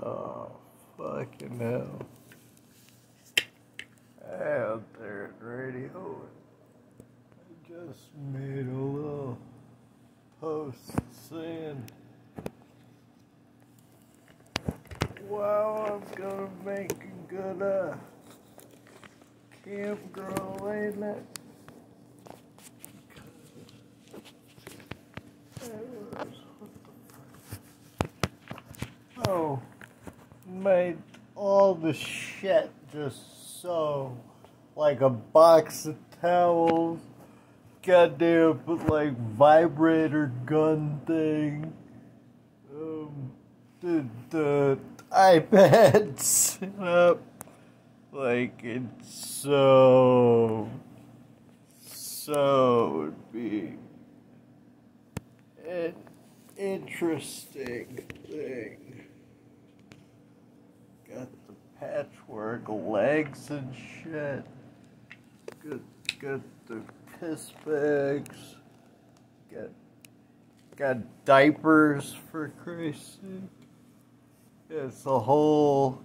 Oh, fucking hell. Out there at radio. I just made a little post saying, wow, I'm gonna make a good, uh, camp girl, ain't it? Oh, made all the shit just so like a box of towels, goddamn like vibrator gun thing, um, the the iPad set up, like it's so so would be an interesting thing. Patchwork legs and shit. Got, got the piss bags. Got, got diapers for Christ's sake. It's a whole.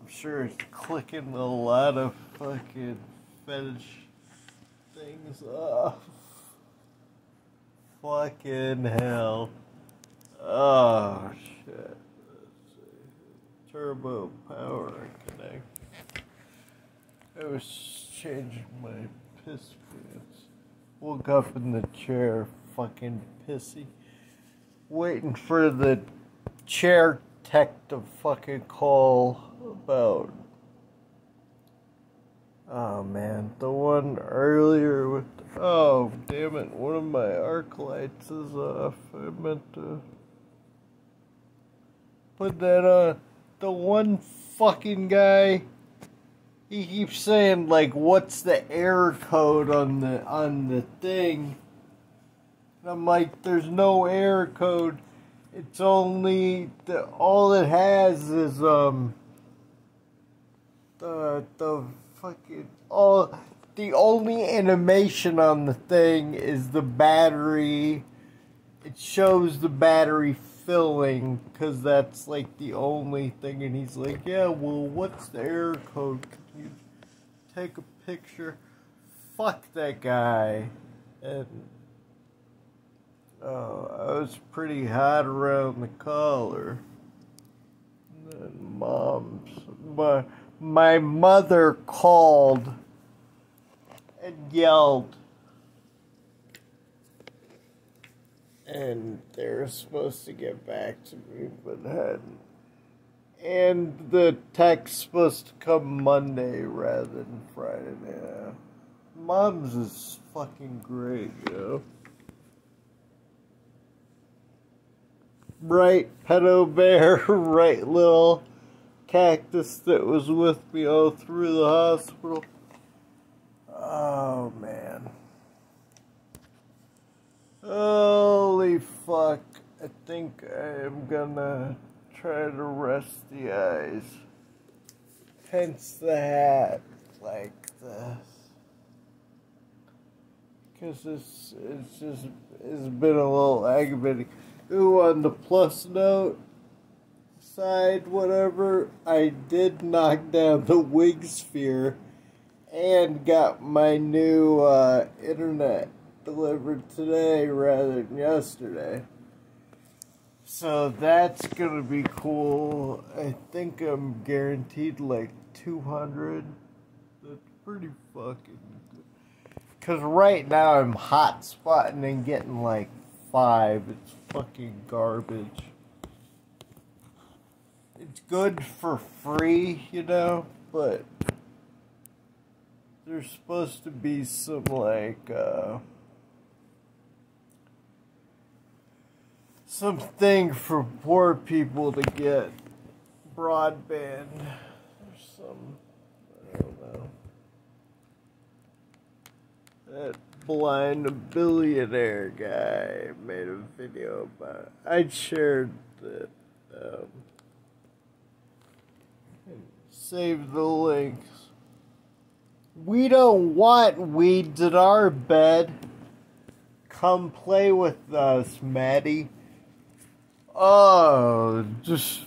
I'm sure it's clicking a lot of fucking fetish things off. Fucking hell. Oh. Turbo power connect. I was changing my piss pants. Woke up in the chair, fucking pissy. Waiting for the chair tech to fucking call about Oh man, the one earlier with oh damn it, one of my arc lights is off. I meant to put that on. The one fucking guy he keeps saying like what's the error code on the on the thing? And I'm like, there's no error code. It's only the all it has is um the the fucking all the only animation on the thing is the battery it shows the battery filling because that's like the only thing and he's like yeah well what's the error code? Can you take a picture? Fuck that guy. And oh i was pretty hot around the collar. And mom's my my mother called and yelled. And they were supposed to get back to me, but hadn't. And the text supposed to come Monday rather than Friday. Yeah. Mom's is fucking great, yo. Right, pedo bear, right little cactus that was with me all through the hospital. Oh man. Holy fuck. I think I am gonna try to rest the eyes. Hence the hat like this. Cause it's it's just it's been a little aggravating. Ooh, on the plus note, side, whatever, I did knock down the wig sphere and got my new uh, internet delivered today rather than yesterday. So that's gonna be cool. I think I'm guaranteed like 200. That's pretty fucking good. Cause right now I'm hot spotting and getting like five. It's fucking garbage it's good for free, you know, but there's supposed to be some like uh something for poor people to get broadband or some I don't know. That blind billionaire guy made a video about it. I shared that um, save the links. We don't want weeds in our bed. Come play with us, Maddie. Oh, just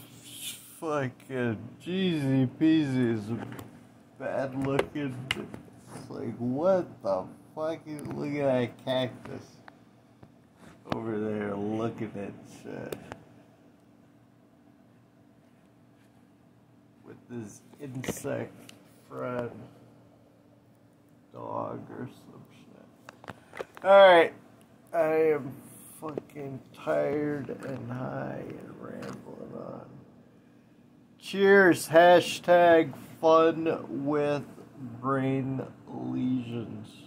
fucking Jeezy Peasy is bad looking. It's like, what the fuck? Look at that cactus over there looking at shit. With this insect friend dog or some shit. Alright, I am fucking tired and high and rambling on. Cheers, hashtag fun with brain lesions.